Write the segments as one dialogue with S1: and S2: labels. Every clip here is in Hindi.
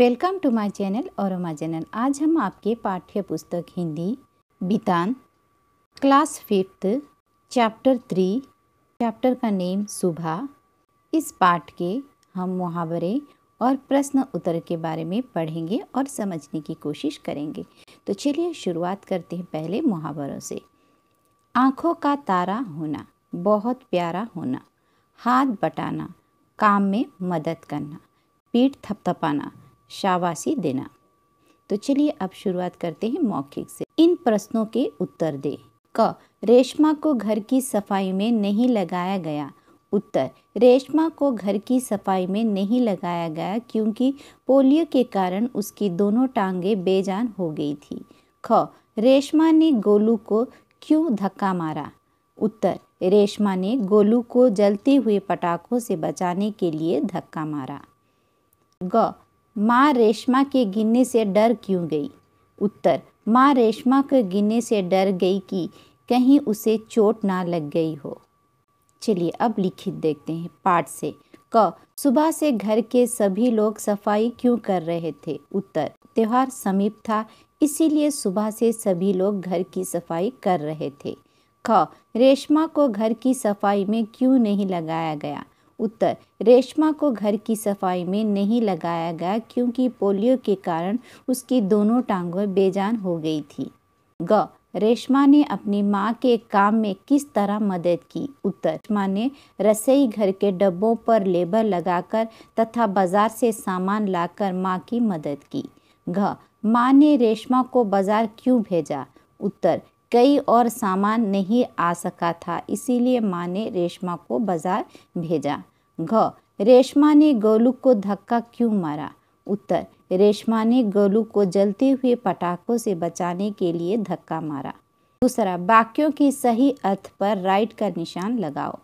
S1: वेलकम टू माय चैनल और माय चैनल। आज हम आपके पाठ्य पुस्तक Hindi Bitan, class fifth, chapter three, chapter का नेम सुबह इस पाठ के हम मुहावरे और प्रश्न उत्तर के बारे में पढ़ेंगे और समझने की कोशिश करेंगे। तो चलिए शुरुआत करते हैं पहले मुहावरों से। आँखों का तारा होना, बहुत प्यारा होना। हाथ बटाना, काम में मदद करना। पीठ थपथपाना शाबाशी देना। तो चलिए अब शुरुआत करते हैं मौखिक से। इन प्रश्नों के उत्तर दे। क, रेशमा को घर की सफ़ाई में नहीं लगाया गया। उत्तर, रेशमा को घर की सफ़ाई में नहीं लगाया गया क्योंकि पोलियो के कारण उसकी दोनों टांगें बेजान हो गई थी। ख, रेशमा ने गोलू को क्यों धक्का मारा? उत्तर, रेशमा ने गोलू को जलते हुए पटाखों से बचाने के लिए धक्का मारा। ग माँ रेशमा के गिरने से डर क्यों गई? उत्तर, माँ रेशमा के गिरने से डर गई कि कहीं उसे चोट ना लग गई हो। चलिए अब लिखित देखते हैं पाठ से। क, सुबह से घर के सभी लोग सफ़ाई क्यों कर रहे थे? उत्तर, त्यौहार समीप था, इसीलिए सुबह से सभी लोग घर की सफ़ाई कर रहे थे। ख, रेशमा को घर की सफ़ाई में क्यों नहीं लगाया गया? उत्तर, रेशमा को घर की सफ़ाई में नहीं लगाया गया क्योंकि पोलियो के कारण उसकी दोनों टांगों बेजान हो गई थी। ग, रेशमा ने अपनी माँ के काम में किस तरह मदद की? उत्तर, रेशमा ने रसोई घर के डब्बों पर लेबर लगाकर तथा बाज़ार से सामान लाकर माँ की मदद की। घ, माँ ने रेशमा को बाज़ार क्यों भेजा? उत्तर, कई और सामान नहीं आ सका था, इसीलिए माँ ने रेशमा को बाज़ार भेजा। घ रेशमा ने गोलू को धक्का क्यों मारा? उत्तर रेशमा ने गोलू को जलते हुए पटाखों से बचाने के लिए धक्का मारा। दूसरा, वाक्यों की सही अर्थ पर राइट का निशान लगाओ।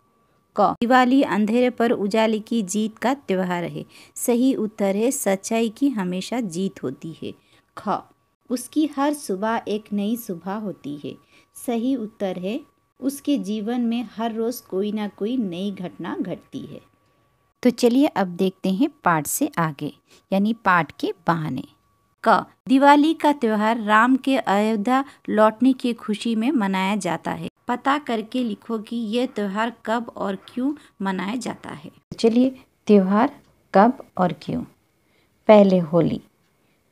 S1: क, दिवाली अंधेरे पर उजाले की जीत का त्योहार है। सही उत्तर है, सच्चाई की हमेशा जीत होती है। ख, उसकी हर सुबह एक नई सुबह होती है। सही उत्तर है, उसके जीवन में हर रोज़ कोई ना कोई नई घटना घटती है। तो चलिए अब देखते हैं पाठ से आगे, यानी पाठ के बहाने। क, दिवाली का त्यौहार राम के अयोध्या लौटने की खुशी में मनाया जाता है। पता करके लिखो कि यह त्यौहार कब और क्यों मनाया जाता है। चलिए, त्यौहार कब और क्यों? पहले होली,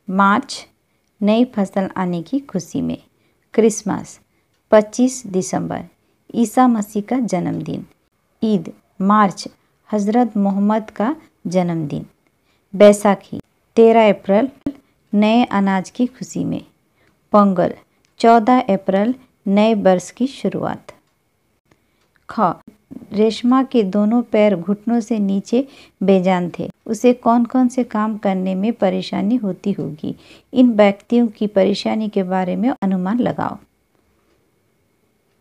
S1: मार्च, नई फ़सल आने की खुशी में। क्रिसमस 25 दिसंबर, ईसा मसीह का जन्मदिन। ईद, मार्च हज़रत मोहम्मद का जन्मदिन, बैसाखी 13 अप्रैल, नए अनाज की खुशी में। पोंगल 14 अप्रैल, नए वर्ष की शुरुआत। ख, रेशमा के दोनों पैर घुटनों से नीचे बेजान थे। उसे कौन कौन से काम करने में परेशानी होती होगी? इन व्यक्तियों की परेशानी के बारे में अनुमान लगाओ।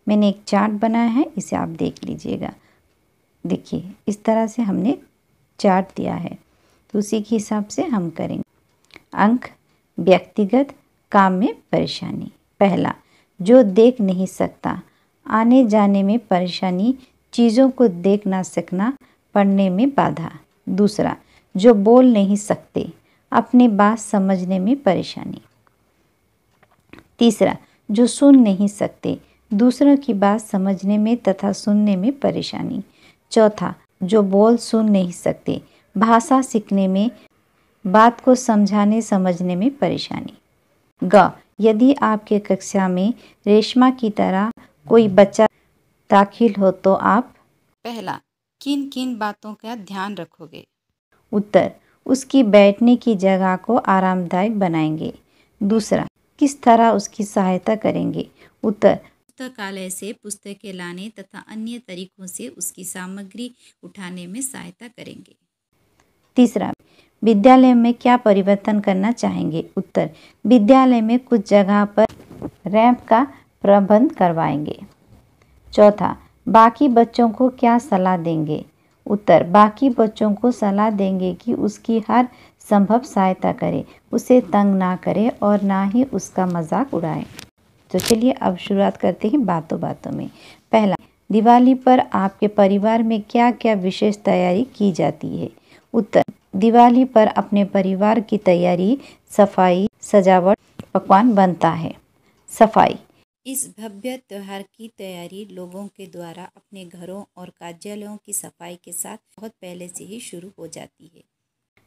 S1: मैंने एक चार्ट बनाया है, इसे आप देख लीजिएगा। देखिए, इस तरह से हमने चार्ट दिया है। तो उसी के हिसाब से हम करेंगे। अंक, व्यक्तिगत काम में परेशानी। पहला, जो देख नहीं सकता। आने जाने में परेशानी, चीज़ों को देख ना सकना, पढ़ने में बाधा। दूसरा, जो बोल नहीं सकते। अपनी बात समझने में परेशानी। तीसरा, जो सुन नहीं सकते। दूसरों की बात समझने में तथा सुनने में परेशानी। चौथा जो बोल सुन नहीं सकते। भाषा सीखने में बात को समझाने समझने में परेशानी। ग यदि आपके कक्षा में रेशमा की तरह कोई बच्चा दाखिल हो तो आप पहला किन किन बातों का ध्यान रखोगे? उत्तर उसकी बैठने की जगह को आरामदायक बनाएँगे। दूसरा किस तरह उसकी सहायता करेंगे? उत्तर पुस्तकालय से पुस्तकें लाने तथा अन्य तरीकों से उसकी सामग्री उठाने में सहायता करेंगे। तीसरा, विद्यालय में क्या परिवर्तन करना चाहेंगे? उत्तर, विद्यालय में कुछ जगह पर रैंप का प्रबंध करवाएँगे। चौथा, बाकी बच्चों को क्या सलाह देंगे? उत्तर, बाकी बच्चों को सलाह देंगे कि उसकी हर संभव सहायता करे, उसे तंग ना करे और ना ही उसका मज़ाक उड़ाए। तो चलिए अब शुरुआत करते हैं बातों बातों में। पहला, दिवाली पर आपके परिवार में क्या क्या विशेष तैयारी की जाती है? उत्तर, दिवाली पर अपने परिवार की तैयारी, सफ़ाई, सजावट पकवान बनता है। सफ़ाई, इस भव्य त्यौहार की तैयारी लोगों के द्वारा अपने घरों और कार्यालयों की सफ़ाई के साथ बहुत पहले से ही शुरू हो जाती है।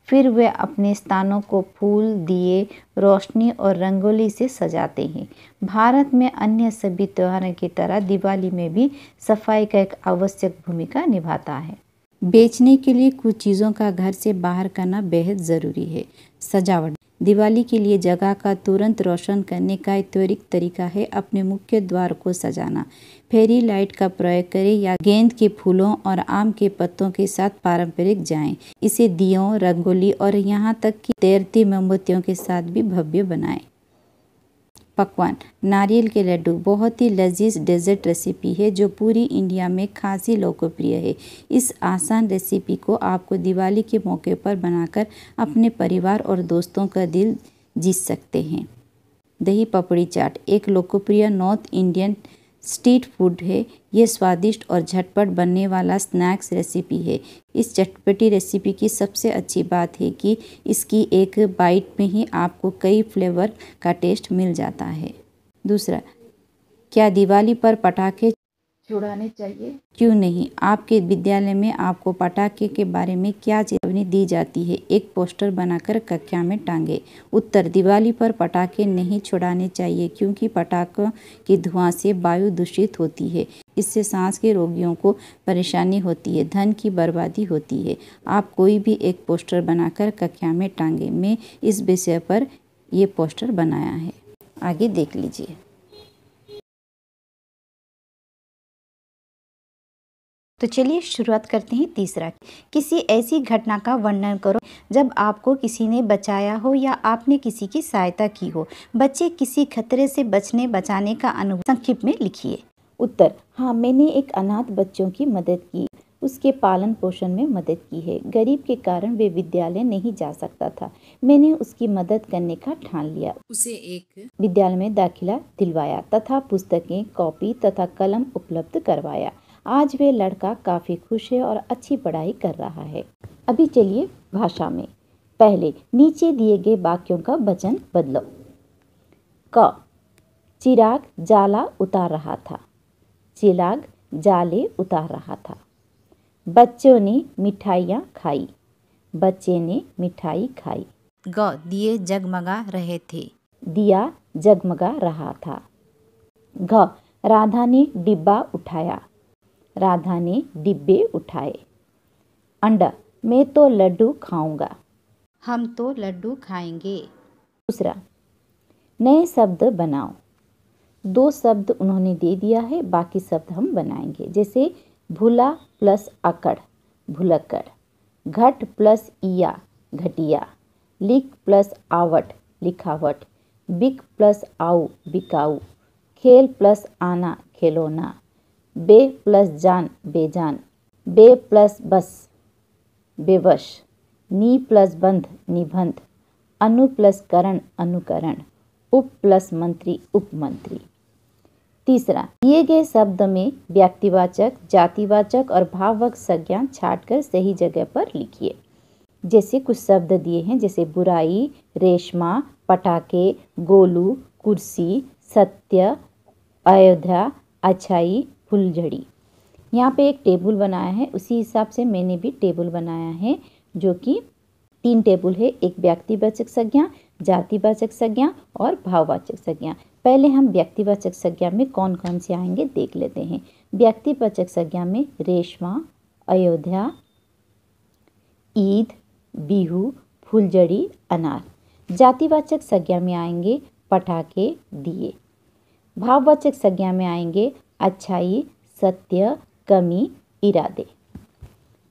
S1: फिर वे अपने स्थानों को फूल दिए, रोशनी और रंगोली से सजाते हैं। भारत में अन्य सभी त्योहारों की तरह दिवाली में भी सफ़ाई का एक आवश्यक भूमिका निभाता है। बेचने के लिए कुछ चीज़ों का घर से बाहर करना बेहद ज़रूरी है। सजावट दिवाली के लिए जगह का तुरंत रोशन करने का एक त्वरित तरीका है अपने मुख्य द्वार को सजाना फेरी लाइट का प्रयोग करें या गेंद के फूलों और आम के पत्तों के साथ पारंपरिक जाएँ। इसे दियों, रंगोली और यहाँ तक कि तैरती मोमबत्तियों के साथ भी भव्य बनाएँ। पकवान। नारियल के लड्डू बहुत ही लजीज डेजर्ट रेसिपी है, जो पूरी इंडिया में खासी लोकप्रिय है। इस आसान रेसिपी को आपको दिवाली के मौके पर बनाकर अपने परिवार और दोस्तों का दिल जीत सकते हैं। दही पपड़ी चाट, एक लोकप्रिय नॉर्थ इंडियन स्ट्रीट फ़ूड है। ये स्वादिष्ट और झटपट बनने वाला स्नैक्स रेसिपी है। इस चटपटी रेसिपी की सबसे अच्छी बात है कि इसकी एक बाइट में ही आपको कई फ्लेवर का टेस्ट मिल जाता है। दूसरा, क्या दिवाली पर पटाखे छुड़ाने चाहिए। क्यों नहीं? आपके विद्यालय में आपको पटाखे के बारे में क्या चेतावनी दी जाती है? एक पोस्टर बनाकर कक्षा में टांगे। उत्तर, दिवाली पर पटाखे नहीं छुड़ाने चाहिए क्योंकि पटाखों की धुआँ से वायु दूषित होती है। इससे सांस के रोगियों को परेशानी होती है, धन की बर्बादी होती है। आप कोई भी एक पोस्टर बनाकर कक्षा में टांगे। मैं इस विषय पर ये पोस्टर बनाया है। आगे देख लीजिए। तो चलिए शुरुआत करते हैं तीसरा। किसी ऐसी घटना का वर्णन करो जब आपको किसी ने बचाया हो या आपने किसी की सहायता की हो। बच्चे किसी खतरे से बचने बचाने का अनुभव संक्षिप्त में लिखिए। उत्तर हाँ मैंने एक अनाथ बच्चों की मदद की। उसके पालन पोषण में मदद की है। गरीब के कारण वे विद्यालय नहीं जा सकता था। मैंने उसकी मदद करने का ठान लिया। उसे एक विद्यालय में दाखिला दिलवाया तथा पुस्तकें कॉपी तथा कलम उपलब्ध करवाया। आज वे लड़का काफ़ी खुश है और अच्छी पढ़ाई कर रहा है। अभी चलिए भाषा में। पहले नीचे दिए गए वाक्यों का वचन बदलो। क। चिराग जाला उतार रहा था। चिराग जाले उतार रहा था। बच्चों ने मिठाइयाँ खाई। बच्चे ने मिठाई खाई। ग। दिए जगमगा रहे थे। दिया जगमगा रहा था। घ। राधा ने डिब्बा उठाया। राधा ने डिब्बे उठाए। अंडा मैं तो लड्डू खाऊँगा। हम तो लड्डू खाएँगे। दूसरा नए शब्द बनाओ। दो शब्द उन्होंने दे दिया है बाकी शब्द हम बनाएँगे। जैसे भूला प्लस अकड़ भुलक्कड़। घट प्लस इया घटिया। लिख प्लस आवट लिखावट। बिक प्लस आऊ बिकाऊ। खेल प्लस आना खिलौना। बे प्लस जान बेजान बे प्लस बस बेवश नी प्लस बंध निबंध अनु प्लस करण अनुकरण उप प्लस मंत्री उपमंत्री तीसरा, दिए गए शब्द में व्यक्तिवाचक, जातिवाचक और भावक संज्ञा छाटकर सही जगह पर लिखिए। जैसे कुछ शब्द दिए हैं, जैसे बुराई, रेशमा, पटाखे, गोलू, कुर्सी, सत्य, अयोध्या, अच्छाई फुलझड़ी। यहाँ पे एक टेबल बनाया है, उसी हिसाब से मैंने भी टेबल बनाया है, जो कि तीन टेबल है, एक व्यक्तिवाचक संज्ञा, जातिवाचक संज्ञा और भाववाचक संज्ञा। पहले हम व्यक्तिवाचक संज्ञा में कौन कौन से आएँगे देख लेते हैं। व्यक्तिवाचक संज्ञा में रेशमा, अयोध्या, ईद, बिहू, फुलझड़ी, अनार। जातिवाचक संज्ञा में आएँगे पटाखे, दिए। भाववाचक संज्ञा में आएँगे अच्छाई, सत्य, कमी, इरादे।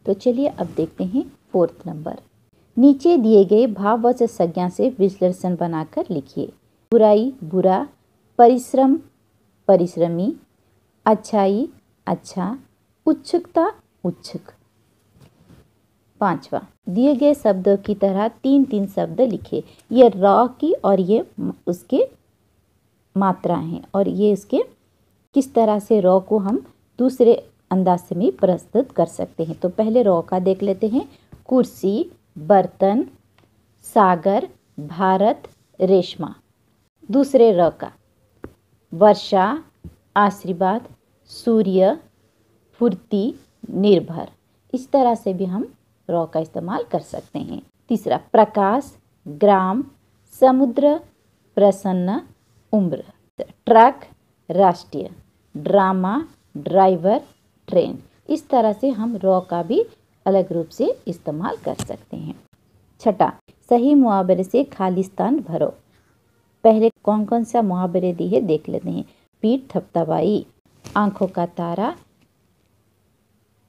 S1: तो चलिए अब देखते हैं फोर्थ नंबर। नीचे दिए गए भाववचक संज्ञा से विश्लेषण बनाकर लिखिए। बुराई, बुरा, परिश्रम, परिश्रमी, अच्छाई अच्छा उत्सुकता, उत्सुक। पांचवा, दिए गए शब्दों की तरह तीन तीन शब्द लिखे ये रॉ की और ये उसके मात्रा हैं और ये इसके किस तरह से रॉ को हम दूसरे अंदाज से भी प्रस्तुत कर सकते हैं? तो पहले रॉ का देख लेते हैं। कुर्सी, बर्तन, सागर, भारत, रेशमा। दूसरे र का। वर्षा, आशीर्वाद, सूर्य, फुर्ती, निर्भर। इस तरह से भी हम रॉ का इस्तेमाल कर सकते हैं। तीसरा, प्रकाश, ग्राम, समुद्र, प्रसन्न, उम्र। ट्रक, राष्ट्रीय। Drama, driver, train. इस तरह से हम रॉ का भी अलग रूप से इस्तेमाल कर सकते हैं। छठा, सही मुहावरे से खालिस्तान भरो। पहले कौन कौन सा मुहावरे दी है देख लेते हैं। पीठ थपथपाई, आँखों का तारा,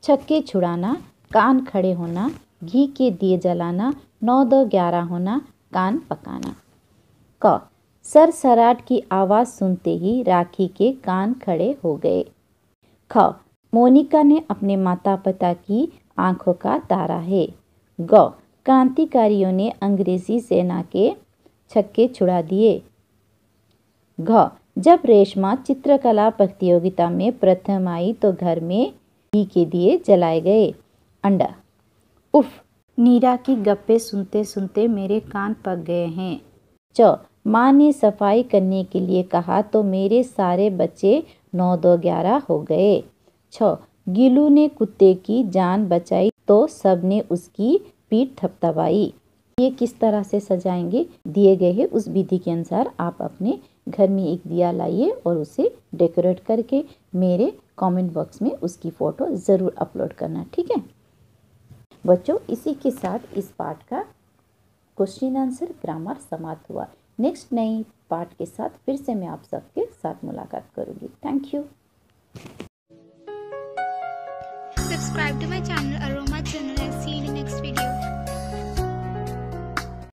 S1: छक्के छुड़ाना, कान खड़े होना, घी के दिए जलाना, नौ दो ग्यारह होना, कान पकाना। क सरसराट की आवाज़ सुनते ही राखी के कान खड़े हो गए। ख मोनिका ने अपने माता पिता की आँखों का तारा है। ग, क्रांतिकारियों ने अंग्रेज़ी सेना के छक्के छुड़ा दिए। घ, जब रेशमा चित्रकला प्रतियोगिता में प्रथम आई तो घर में घी के दिए जलाए गए। अंडा, उफ, नीरा की गप्पे सुनते सुनते मेरे कान पक गए हैं। च माँ ने सफ़ाई करने के लिए कहा तो मेरे सारे बच्चे नौ दो ग्यारह हो गए। छ, गिलू ने कुत्ते की जान बचाई तो सबने उसकी पीठ थपथपाई। ये किस तरह से सजाएँगे? दिए गए हैं उस विधि के अनुसार आप अपने घर में एक दिया लाइए और उसे डेकोरेट करके मेरे कमेंट बॉक्स में उसकी फ़ोटो ज़रूर अपलोड करना, ठीक है? बच्चों, इसी के साथ इस पाठ का क्वेश्चन आंसर ग्रामर समाप्त हुआ। नेक्स्ट नई पार्ट के साथ फिर से मैं आप सबके साथ मुलाकात करूँगी। Thank you
S2: subscribe to my channel.